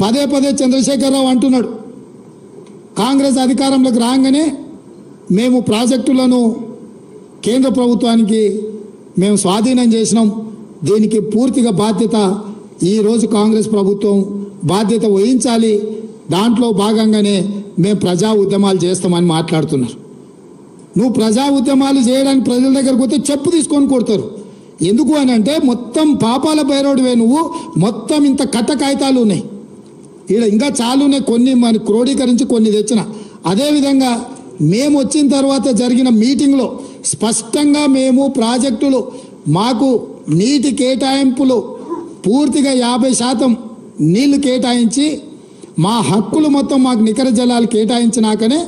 పదే పదే చంద్రశేఖరరావు అంటున్నాడు. కాంగ్రెస్ అధికారంలోకి రాగానే మేము ప్రాజెక్టులను కేంద్ర ప్రభుత్వానికి మేము స్వాధీనం చేసినాం. దీనికి పూర్తిగా బాధ్యత ఈరోజు కాంగ్రెస్ ప్రభుత్వం బాధ్యత వహించాలి. దాంట్లో భాగంగానే మేము ప్రజా ఉద్యమాలు చేస్తామని మాట్లాడుతున్నారు. నువ్వు ప్రజా ఉద్యమాలు చేయడానికి ప్రజల దగ్గరకు పోతే చెప్పు తీసుకొని కొడతారు. ఎందుకు అని అంటే మొత్తం పాపాల బైరోడివే నువ్వు. మొత్తం ఇంత కట్ట కాగితాలు ఉన్నాయి. ఈడ ఇంకా చాలునే కొన్ని మన క్రోడీకరించి కొన్ని తెచ్చిన. అదేవిధంగా మేము వచ్చిన తర్వాత జరిగిన మీటింగ్లో స్పష్టంగా మేము ప్రాజెక్టులు మాకు నీటి కేటాయింపులు పూర్తిగా యాభై శాతం నీళ్ళు కేటాయించి మా హక్కులు మొత్తం మాకు నికర జలాలు కేటాయించినాకనే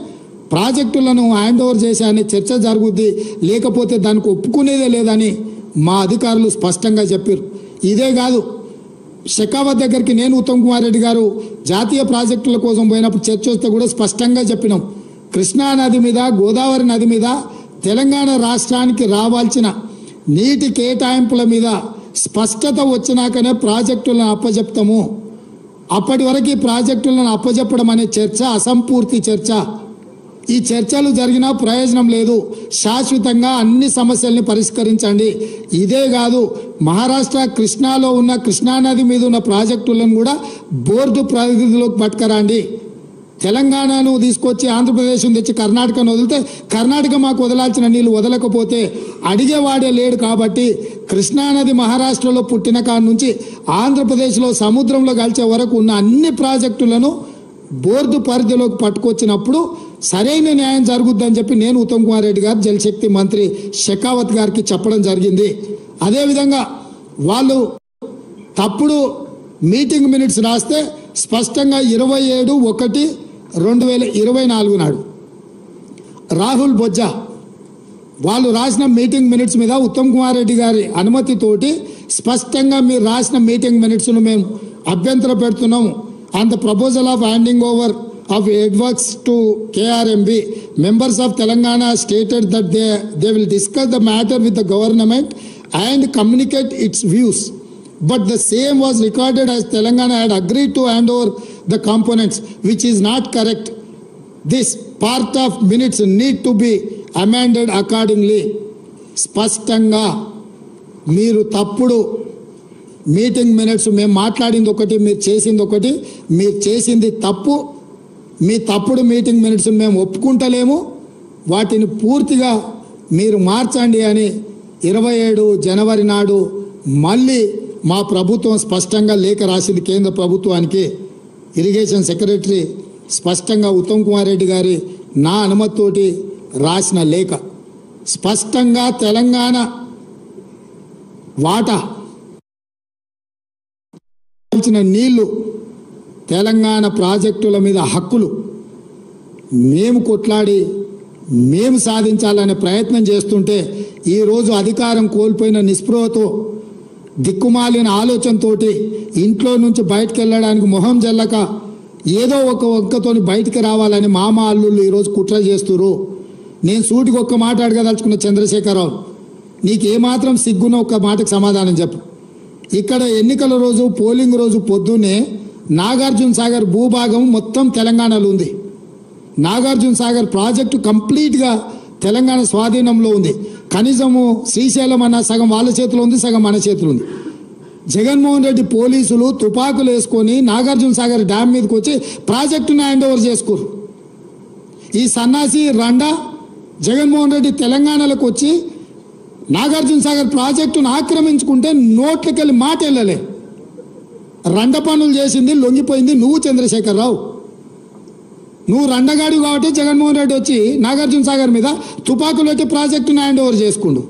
ప్రాజెక్టులను హ్యాండ్ ఓవర్ చేశాయని చర్చ జరుగుద్ది. లేకపోతే దానికి ఒప్పుకునేదే లేదని మా అధికారులు స్పష్టంగా చెప్పారు ఇదే కాదు షెకావత్ దగ్గరికి నేను ఉత్తమ్ కుమార్ రెడ్డి గారు జాతీయ ప్రాజెక్టుల కోసం పోయినప్పుడు చర్చ వస్తే కూడా స్పష్టంగా చెప్పినాం. కృష్ణా నది మీద గోదావరి నది మీద తెలంగాణ రాష్ట్రానికి రావాల్సిన నీటి కేటాయింపుల మీద స్పష్టత వచ్చినాకనే ప్రాజెక్టులను అప్పజెప్తాము. అప్పటి వరకు ఈ ప్రాజెక్టులను అప్పజెప్పడం అనే చర్చ అసంపూర్తి చర్చ ఈ చర్చలు జరిగినా ప్రయోజనం లేదు. శాశ్వతంగా అన్ని సమస్యల్ని పరిష్కరించండి. ఇదే కాదు మహారాష్ట్ర కృష్ణాలో ఉన్న కృష్ణానది మీద ఉన్న ప్రాజెక్టులను కూడా బోర్డు పరిధిలోకి పట్టుకరండి. తెలంగాణను తీసుకొచ్చి ఆంధ్రప్రదేశ్ తెచ్చి కర్ణాటకను వదిలితే కర్ణాటక మాకు వదలాల్సిన నీళ్ళు వదలకపోతే అడిగేవాడే లేడు కాబట్టి కృష్ణానది మహారాష్ట్రలో పుట్టిన కాడ నుంచి ఆంధ్రప్రదేశ్లో సముద్రంలో కలిసే వరకు ఉన్న అన్ని ప్రాజెక్టులను బోర్డు పరిధిలోకి పట్టుకొచ్చినప్పుడు సరైన న్యాయం జరుగుద్దని చెప్పి నేను ఉత్తమ్ కుమార్ రెడ్డి గారు జలశక్తి మంత్రి షెకావత్ గారికి చెప్పడం జరిగింది. అదేవిధంగా వాళ్ళు తప్పుడు మీటింగ్ మినిట్స్ రాస్తే స్పష్టంగా ఇరవై ఏడు ఒకటి రెండు వేల ఇరవై నాలుగు నాడు రాహుల్ బొజ్జా వాళ్ళు రాసిన మీటింగ్ మినిట్స్ మీద ఉత్తమ్ కుమార్ రెడ్డి గారి అనుమతితోటి స్పష్టంగా మీరు రాసిన మీటింగ్ మినిట్స్ను మేము అభ్యంతర పెడుతున్నాము. And the proposal of handing over of ఎడ్వర్క్స్ to KRMB members of Telangana stated that they they will discuss the matter with the government and communicate its views but the same was recorded as Telangana had agreed to hand over the components, which is not correct. This part of minutes need to be amended accordingly. స్పష్టంగా మీరు తప్పుడు meeting minutes మేము మాట్లాడింది ఒకటి మీరు చేసింది ఒకటి మీరు చేసింది తప్పు మీ తప్పుడు మీటింగ్ మినిట్స్ మేము ఒప్పుకుంటలేము. వాటిని పూర్తిగా మీరు మార్చండి అని ఇరవై ఏడు జనవరి నాడు మళ్ళీ మా ప్రభుత్వం స్పష్టంగా లేఖ రాసింది కేంద్ర ప్రభుత్వానికి. ఇరిగేషన్ సెక్రటరీ స్పష్టంగా ఉత్తమ్ కుమార్ రెడ్డి గారి నా అనుమతితోటి రాసిన లేఖ. స్పష్టంగా తెలంగాణ వాటా. నీళ్ళు తెలంగాణ ప్రాజెక్టుల మీద హక్కులు మేము కొట్లాడి మేము సాధించాలనే ప్రయత్నం చేస్తుంటే ఈరోజు అధికారం కోల్పోయిన నిస్పృహతో దిక్కుమాలిన ఆలోచనతోటి ఇంట్లో నుంచి బయటకు వెళ్ళడానికి మొహం జల్లక ఏదో ఒక ఒక్కతోని బయటికి రావాలని మామ అల్లుళ్ళు ఈరోజు కుట్ర చేస్తురు నేను సూటికి ఒక్క మాట అడగదలుచుకున్న చంద్రశేఖరరావు నీకు ఏమాత్రం సిగ్గున ఒక్క మాటకు సమాధానం చెప్పు. ఇక్కడ ఎన్నికల రోజు పోలింగ్ రోజు పొద్దున్నే నాగార్జున సాగర్ భూభాగం మొత్తం తెలంగాణలో ఉంది. నాగార్జున సాగర్ ప్రాజెక్టు కంప్లీట్గా తెలంగాణ స్వాధీనంలో ఉంది. కనీసము శ్రీశైలం అన్న సగం వాళ్ళ చేతిలో ఉంది సగం మన చేతిలో ఉంది. జగన్మోహన్ రెడ్డి పోలీసులు తుపాకులు వేసుకొని నాగార్జున సాగర్ డ్యామ్ మీదకి వచ్చి ప్రాజెక్టును హ్యాండ్ ఓవర్ చేసుకోరు ఈ సన్నాసి రండా జగన్మోహన్ రెడ్డి తెలంగాణలోకి వచ్చి నాగార్జున సాగర్ ప్రాజెక్టును ఆక్రమించుకుంటే నోట్లకెళ్ళి మాట వెళ్ళలేదు రండ పనులు చేసింది లొంగిపోయింది నువ్వు చంద్రశేఖరరావు. నువ్వు రండగాడి కాబట్టి జగన్మోహన్ రెడ్డి వచ్చి నాగార్జున సాగర్ మీద తుపాకులు పెట్టి ప్రాజెక్టును హ్యాండ్ ఓవర్ చేసుకుండు.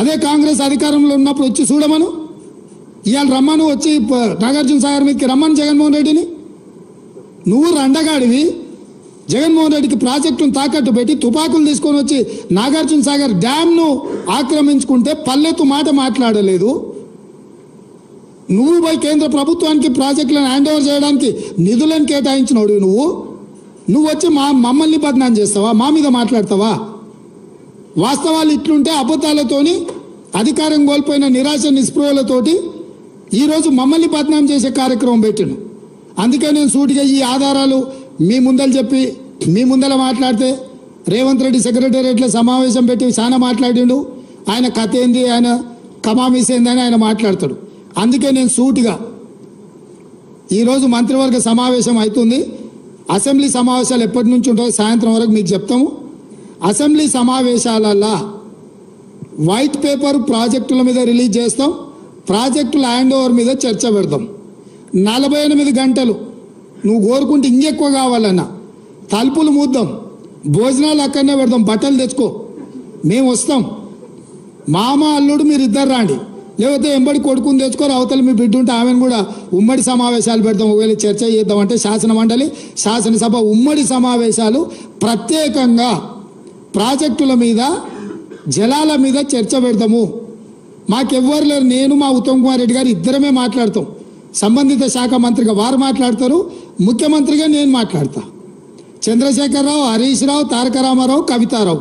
అదే కాంగ్రెస్ అధికారంలో ఉన్నప్పుడు వచ్చి చూడమను. ఇవాళ రమ్మను వచ్చి నాగార్జున సాగర్ మీదకి రమ్మను జగన్మోహన్ రెడ్డిని. నువ్వు రండగాడివి జగన్మోహన్ రెడ్డికి ప్రాజెక్టును తాకట్టు పెట్టి తుపాకులు తీసుకొని వచ్చి నాగార్జున సాగర్ డ్యామ్ను ఆక్రమించుకుంటే పల్లెత్తు మాట మాట్లాడలేదు. నువ్వు పోయి కేంద్ర ప్రభుత్వానికి ప్రాజెక్టులను హ్యాండ్ ఓవర్ చేయడానికి నిధులను కేటాయించినోడు నువ్వు. నువ్వు వచ్చి మా మమ్మల్ని బదనాం చేస్తావా? మా మీద మాట్లాడతావా? వాస్తవాలు ఇట్లుంటే అబద్ధాలతోని అధికారం కోల్పోయిన నిరాశ నిస్పృహలతోటి ఈరోజు మమ్మల్ని బదనాం చేసే కార్యక్రమం పెట్టిను అందుకే నేను సూటిగా ఈ ఆధారాలు మీ ముందర చెప్పి మీ ముందర మాట్లాడితే రేవంత్ రెడ్డి సెక్రటేరియట్లో సమావేశం పెట్టి చాలా మాట్లాడిండు. ఆయన కథ ఏంది? ఆయన కమామిస్ ఏంది? అని ఆయన మాట్లాడతాడు. అందుకే నేను సూటిగా ఈరోజు మంత్రివర్గ సమావేశం అవుతుంది. అసెంబ్లీ సమావేశాలు ఎప్పటి నుంచి ఉంటాయో సాయంత్రం వరకు మీకు చెప్తాము. అసెంబ్లీ సమావేశాలల్లా వైట్ పేపర్ ప్రాజెక్టుల మీద రిలీజ్ చేస్తాం. ప్రాజెక్టు ల్యాండ్ ఓవర్ మీద చర్చ పెడతాం. నలభై ఎనిమిది గంటలు నువ్వు కోరుకుంటే ఇంకెక్కువ కావాలన్నా తలుపులు మూద్దాం. భోజనాలు అక్కడనే పెడదాం. బట్టలు తెచ్చుకో. మేము వస్తాం. మామ అల్లుడు మీరు ఇద్దరు రాండి. లేకపోతే ఎంబడి కొడుకుని తెచ్చుకోరు అవతల మీ బిడ్డ ఉంటే ఆమెను కూడా ఉమ్మడి సమావేశాలు పెడతాం ఒకవేళ చర్చ చేద్దామంటే శాసన మండలి శాసనసభ ఉమ్మడి సమావేశాలు ప్రత్యేకంగా ప్రాజెక్టుల మీద జలాల మీద చర్చ పెడతాము మాకెవ్వరు లేరు నేను మా ఉత్తమ్ కుమార్ రెడ్డి గారు ఇద్దరమే మాట్లాడతాం. సంబంధిత శాఖ మంత్రిగా వారు మాట్లాడతారు ముఖ్యమంత్రిగా నేను మాట్లాడతా. చంద్రశేఖరరావు హరీష్ రావు తారక రామారావు కవితారావు.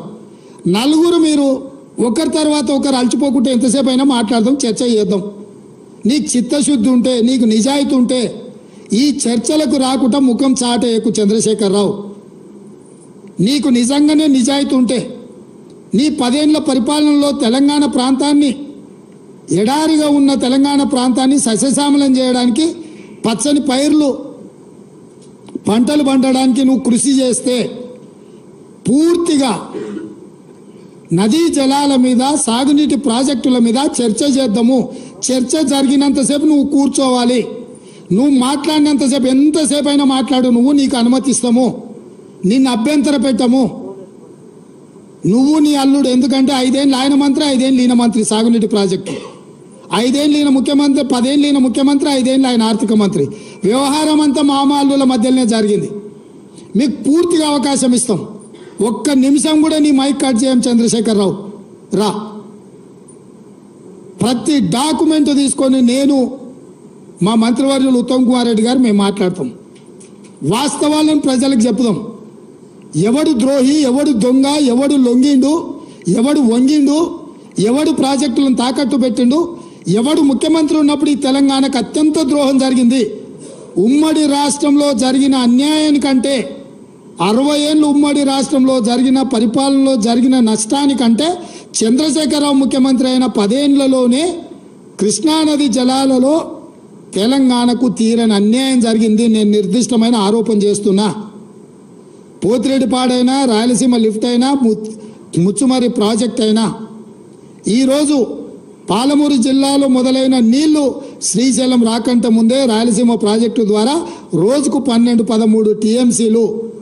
నలుగురు మీరు ఒకరి తర్వాత ఒకరు అలచిపోకుంటే ఎంతసేపు అయినా మాట్లాడదాం చర్చ చేద్దాం. నీకు చిత్తశుద్ధి ఉంటే నీకు నిజాయితీ ఉంటే ఈ చర్చలకు రాకుండా ముఖం చాటేయకు చంద్రశేఖరరావు. నీకు నిజంగానే నిజాయితీ ఉంటే నీ పదేళ్ళ పరిపాలనలో తెలంగాణ ప్రాంతాన్ని ఎడారిగా ఉన్న తెలంగాణ ప్రాంతాన్ని సస్యశ్యామలం చేయడానికి పచ్చని పైర్లు పంటలు పండడానికి నువ్వు కృషి చేస్తే పూర్తిగా నదీ జలాల మీద సాగునీటి ప్రాజెక్టుల మీద చర్చ చేద్దాము. చర్చ జరిగినంతసేపు నువ్వు కూర్చోవాలి. నువ్వు మాట్లాడినంతసేపు ఎంతసేపు అయినా మాట్లాడు నువ్వు నీకు అనుమతిస్తాము. నిన్ను అభ్యంతర పెట్టము. నువ్వు నీ అల్లుడు ఎందుకంటే ఐదేళ్ళు ఆయన మంత్రి ఐదేళ్ళు ఈయన మంత్రి సాగునీటి ప్రాజెక్టు. ఐదేళ్ళు ఈయన ముఖ్యమంత్రి పదేళ్ళు ఈయన ముఖ్యమంత్రి ఐదేళ్ళు ఆయన ఆర్థిక మంత్రి. వ్యవహారం అంతా మామ అల్లుల మధ్యలోనే జరిగింది. మీకు పూర్తిగా అవకాశం ఇస్తాం. ఒక్క నిమిషం కూడా నీ మైక్ కట్ చేయం చంద్రశేఖరరావు. రా. ప్రతి డాక్యుమెంట్ తీసుకొని నేను మా మంత్రివర్యులు ఉత్తమ్ కుమార్ రెడ్డి గారు మేము మాట్లాడతాం. వాస్తవాలను ప్రజలకు చెప్దాం ఎవడు ద్రోహి ఎవడు దొంగ ఎవడు లొంగిండు ఎవడు వంగిండు ఎవడు ప్రాజెక్టులను తాకట్టు పెట్టిండు ఎవడు ముఖ్యమంత్రి ఉన్నప్పుడు ఈ తెలంగాణకు అత్యంత ద్రోహం జరిగింది. ఉమ్మడి రాష్ట్రంలో జరిగిన అన్యాయానికంటే అరవై ఏళ్ళు ఉమ్మడి రాష్ట్రంలో జరిగిన పరిపాలనలో జరిగిన నష్టానికంటే చంద్రశేఖరరావు ముఖ్యమంత్రి అయిన పదేళ్ళలోనే కృష్ణానది జలాలలో తెలంగాణకు తీరని అన్యాయం జరిగింది నేను నిర్దిష్టమైన ఆరోపణ చేస్తున్నా. పోతిరెడ్డిపాడైనా రాయలసీమ లిఫ్ట్ అయినా ముచ్చుమరి ప్రాజెక్ట్ అయినా. ఈరోజు పాలమూరు జిల్లాలో మొదలైన నీళ్ళు శ్రీశైలం రాకంటే ముందే రాయలసీమ ప్రాజెక్టు ద్వారా రోజుకు పన్నెండు పదమూడు టీఎంసీలు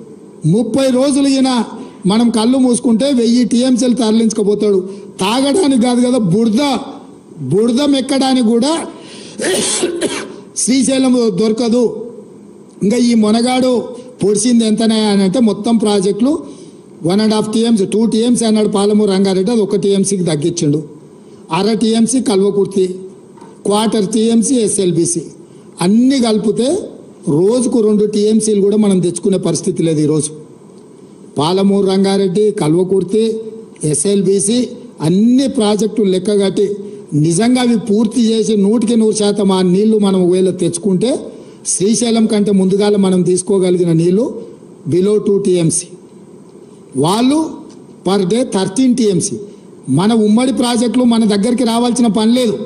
ముప్పై రోజులు ఈయన మనం కళ్ళు మూసుకుంటే వెయ్యి టీఎంసీలు తరలించకపోతాడు. తాగడానికి కాదు కదా బురద బురద ఎక్కడానికి కూడా శ్రీశైలం దొరకదు. ఇంకా ఈ మొనగాడు పొడిచింది ఎంతనే అని అంటే మొత్తం ప్రాజెక్టులు one and half TMC two TMC అన్నాడు పాలమూరు రంగారెడ్డి అది ఒక టీఎంసీకి తగ్గించిండు. అర TMC Kalwakurthy quarter TMC SLBC. అన్నీ కలిపితే రోజుకు రెండు టీఎంసీలు కూడా మనం తెచ్చుకునే పరిస్థితి లేదు ఈరోజు. పాలమూరు రంగారెడ్డి కల్వకుర్తి ఎస్ఎల్బిసి అన్ని ప్రాజెక్టులు లెక్కగట్టి నిజంగా అవి పూర్తి చేసి నూటికి నూరు శాతం ఆ నీళ్ళు మనం ఒకవేళ తెచ్చుకుంటే శ్రీశైలం కంటే ముందుగాల మనం తీసుకోగలిగిన నీళ్ళు బిలో టూ టీఎంసీ వాళ్ళు పర్ డే థర్టీన్ టీఎంసీ మన ఉమ్మడి ప్రాజెక్టులు మన దగ్గరికి రావాల్సిన పని లేదు.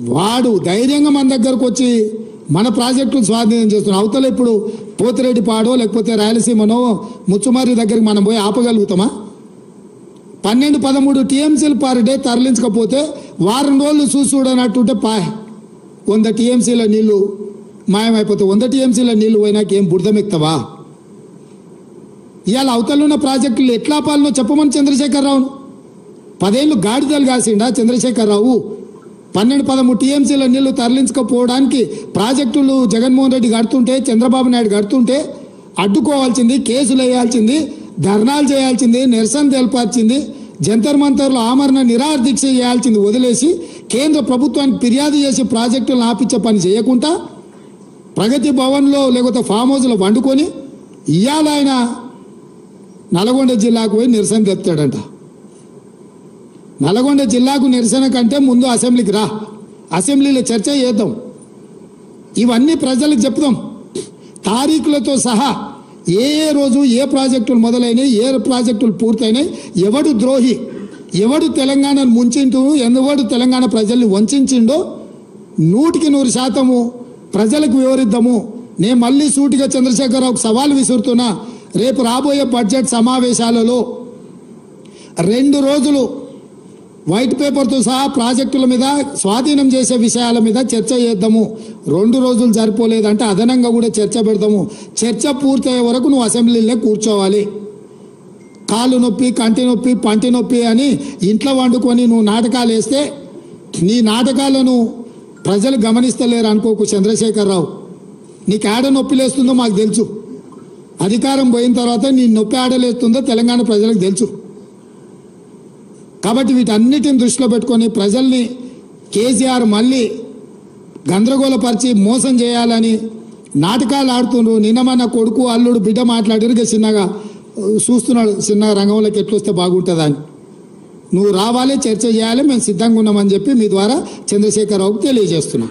వాడు ధైర్యంగా మన దగ్గరకు వచ్చి మన ప్రాజెక్టును స్వాధీనం చేస్తున్నాం అవతల ఇప్పుడు పోతిరెడ్డి పాడో లేకపోతే రాయలసీమనో ముచ్చుమారి దగ్గరికి మనం పోయి ఆపగలుగుతామా? పన్నెండు పదమూడు టీఎంసీలు పర్ డే తరలించకపోతే వారం రోజులు చూసి చూడనట్టుంటే పాయ్ వంద టీఎంసీల నీళ్ళు మాయమైపోతే వంద టీఎంసీల నీళ్ళు పోయినాక ఏం బురదమెక్తావా ఇవాళ అవతలున్న ప్రాజెక్టులు ఎట్లా పాలనో చెప్పమని చంద్రశేఖరరావును. పదేళ్ళు గాడిదలు కాసిండా చంద్రశేఖరరావు. పన్నెండు పదమూడు టీఎంసీల నీళ్ళు తరలించకపోవడానికి ప్రాజెక్టులు జగన్మోహన్ రెడ్డి కడుతుంటే చంద్రబాబు నాయుడు కడుతుంటే అడ్డుకోవాల్సింది కేసులు వేయాల్సింది ధర్నాలు చేయాల్సింది నిరసన తెలపాల్సింది జంతర్ మంతర్లో ఆమరణ నిరాహార చేయాల్సింది వదిలేసి కేంద్ర ప్రభుత్వానికి ఫిర్యాదు చేసి ప్రాజెక్టులను ఆపించే పని చేయకుండా ప్రగతి భవన్లో లేకపోతే ఫామ్ హౌస్లో వండుకొని ఇవాళ ఆయన నల్గొండ జిల్లాకు పోయి నిరసన తెస్తాడంట. నల్గొండ జిల్లాకు నిరసన కంటే ముందు అసెంబ్లీకి రా. అసెంబ్లీలో చర్చ చేద్దాం. ఇవన్నీ ప్రజలకు చెప్దాం. తారీఖులతో సహా ఏ ఏ రోజు ఏ ప్రాజెక్టులు మొదలైనవి ఏ ప్రాజెక్టులు పూర్తయినాయి ఎవడు ద్రోహి ఎవడు తెలంగాణను ముంచింటూ ఎవడు తెలంగాణ ప్రజల్ని వంచిండో నూటికి నూరు శాతము ప్రజలకు వివరిద్దాము. నేను మళ్ళీ సూటిగా చంద్రశేఖరరావుకు సవాల్ విసురుతున్నా. రేపు రాబోయే బడ్జెట్ సమావేశాలలో రెండు రోజులు వైట్ పేపర్తో సహా ప్రాజెక్టుల మీద స్వాధీనం చేసే విషయాల మీద చర్చ చేద్దాము. రెండు రోజులు సరిపోలేదంటే అదనంగా కూడా చర్చ పెడదాము. చర్చ పూర్తయ్యే వరకు నువ్వు అసెంబ్లీలో కూర్చోవాలి. కాలు నొప్పి కంటి నొప్పి పంటి నొప్పి అని ఇంట్లో వండుకొని నువ్వు నాటకాలు వేస్తే నీ నాటకాలను ప్రజలు గమనిస్తలేరు అనుకోకు చంద్రశేఖరరావు. నీకు ఆడ నొప్పి లేస్తుందో మాకు తెలుసు. అధికారం పోయిన తర్వాత నీ నొప్పి ఆడలేస్తుందో తెలంగాణ ప్రజలకు తెలుసు. కాబట్టి వీటన్నిటిని దృష్టిలో పెట్టుకొని ప్రజల్ని కేసీఆర్ మళ్ళీ గందరగోళపరిచి మోసం చేయాలని నాటకాలు ఆడుతుండ్రు. నిన్నమన్న కొడుకు అల్లుడు బిడ్డ మాట్లాడారు. చిన్నగా చూస్తున్నాడు చిన్నగా రంగంలోకి ఎట్లొస్తే బాగుంటుందని. నువ్వు రావాలి చర్చ చేయాలి మేము సిద్ధంగా ఉన్నామని చెప్పి మీ ద్వారా చంద్రశేఖరరావుకు తెలియజేస్తున్నాం.